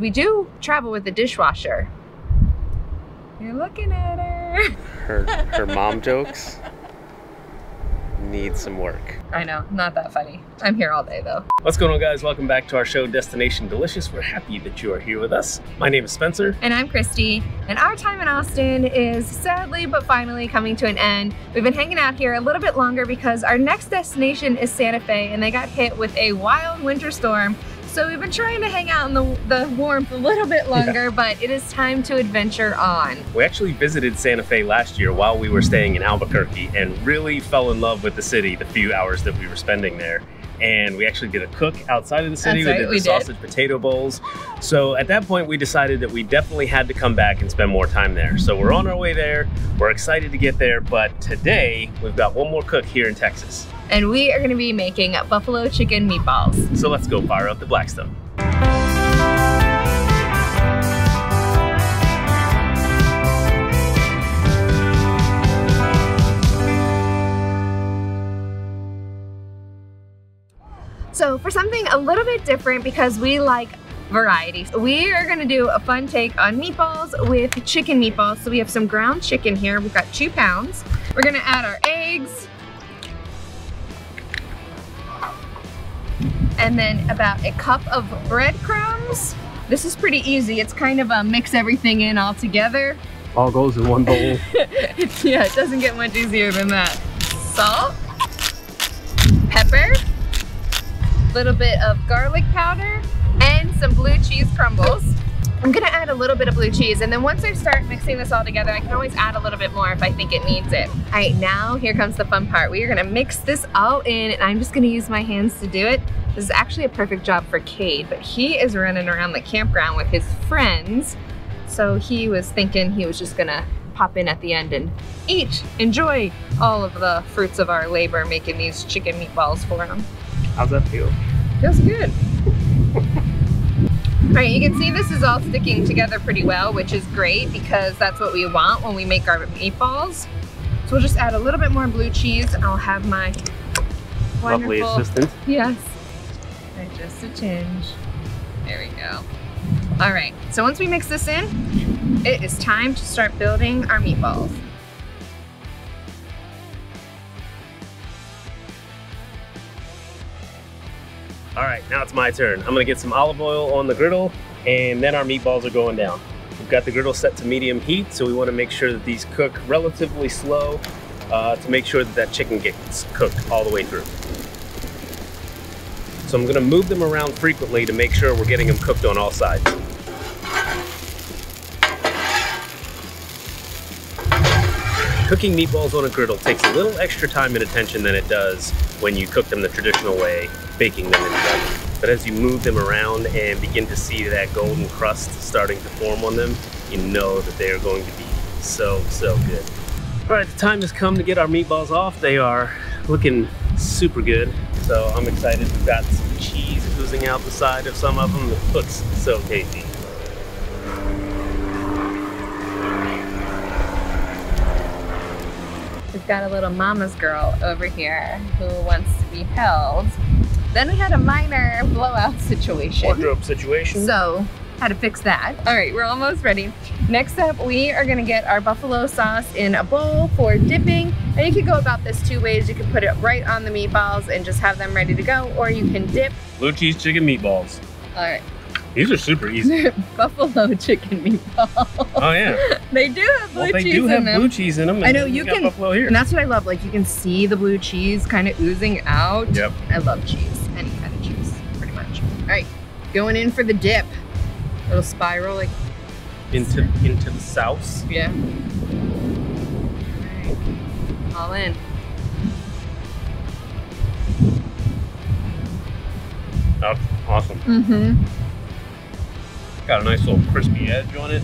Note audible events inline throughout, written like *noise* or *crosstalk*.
we do travel with a dishwasher. You're looking at her. Her, her mom *laughs* jokes need some work. I know, not that funny. I'm here all day though. What's going on guys? Welcome back to our show Destination Delicious. We're happy that you are here with us. My name is Spencer. And I'm Christy, and our time in Austin is sadly but finally coming to an end. We've been hanging out here a little bit longer because our next destination is Santa Fe and they got hit with a wild winter storm so we've been trying to hang out in the, the warmth a little bit longer, yeah. but it is time to adventure on. We actually visited Santa Fe last year while we were staying in Albuquerque and really fell in love with the city the few hours that we were spending there and we actually did a cook outside of the city. That's we did the we sausage did. potato bowls. So at that point, we decided that we definitely had to come back and spend more time there. So we're on our way there. We're excited to get there, but today we've got one more cook here in Texas. And we are going to be making buffalo chicken meatballs. So let's go fire up the Blackstone. So for something a little bit different because we like varieties, we are gonna do a fun take on meatballs with chicken meatballs. So we have some ground chicken here. We've got two pounds. We're gonna add our eggs. And then about a cup of breadcrumbs. This is pretty easy. It's kind of a mix everything in all together. All goes in one bowl. *laughs* yeah, it doesn't get much easier than that. Salt, pepper, a little bit of garlic powder, and some blue cheese crumbles. I'm gonna add a little bit of blue cheese and then once I start mixing this all together, I can always add a little bit more if I think it needs it. All right, now here comes the fun part. We are gonna mix this all in and I'm just gonna use my hands to do it. This is actually a perfect job for Cade, but he is running around the campground with his friends. So he was thinking he was just gonna pop in at the end and eat, enjoy all of the fruits of our labor making these chicken meatballs for him. How's that feel? Feels good. All right, you can see this is all sticking together pretty well, which is great because that's what we want when we make our meatballs. So we'll just add a little bit more blue cheese. And I'll have my Lovely wonderful, assistant. Yes, and just a tinge. There we go. All right, so once we mix this in, it is time to start building our meatballs. All right, now it's my turn. I'm gonna get some olive oil on the griddle and then our meatballs are going down. We've got the griddle set to medium heat, so we wanna make sure that these cook relatively slow uh, to make sure that that chicken gets cooked all the way through. So I'm gonna move them around frequently to make sure we're getting them cooked on all sides. Cooking meatballs on a griddle takes a little extra time and attention than it does when you cook them the traditional way, baking them in the oven. But as you move them around and begin to see that golden crust starting to form on them, you know that they are going to be so, so good. All right, the time has come to get our meatballs off. They are looking super good. So I'm excited. We've got some cheese oozing out the side of some of them. It looks so tasty. We've got a little mama's girl over here who wants to be held. Then we had a minor blowout situation. Wardrobe situation. So, had to fix that. All right, we're almost ready. Next up, we are gonna get our buffalo sauce in a bowl for dipping. And you can go about this two ways. You can put it right on the meatballs and just have them ready to go, or you can dip. Blue cheese chicken meatballs. All right, These are super easy. *laughs* buffalo chicken meatballs. Oh yeah. *laughs* they do have blue well, they cheese do have blue cheese in them. I know, you can- buffalo here. And that's what I love. Like you can see the blue cheese kind of oozing out. Yep. I love cheese, any kind of cheese, pretty much. All right, going in for the dip. Little spiral, like Into into the sauce. yeah. All right, all in. That's awesome. Mm-hmm. Got a nice little crispy edge on it.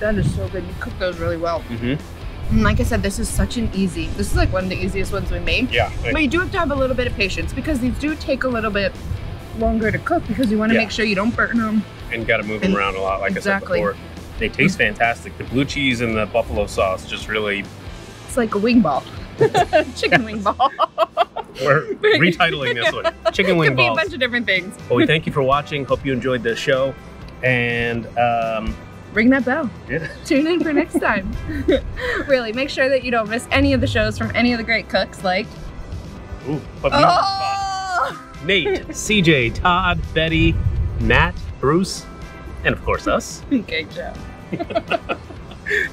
That is so good. You cook those really well. Mm-hmm. And like I said, this is such an easy. This is like one of the easiest ones we made. Yeah. But you do have to have a little bit of patience because these do take a little bit longer to cook because you want to Yeah. make sure you don't burn them. And got to move them around a lot, like exactly. I said before. They taste fantastic. The blue cheese and the buffalo sauce just really. It's like a wing ball. *laughs* Chicken wing ball. *laughs* We're retitling this one. *laughs* Chicken wing ball. Could be a bunch of different things. Well, we thank you for watching. Hope you enjoyed the show. And um, Ring that bell. yeah. Tune in for next time. really, make sure that you don't miss any of the shows from any of the great cooks like. Ooh, put me on the spot. Oh! Nate, CJ, Todd, Betty, Matt, Bruce, and of course us. *laughs* Great *laughs* job.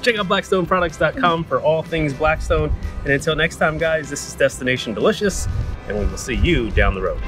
Check out blackstoneproducts.com for all things Blackstone. And until next time, guys, this is Destination Delicious, and we will see you down the road.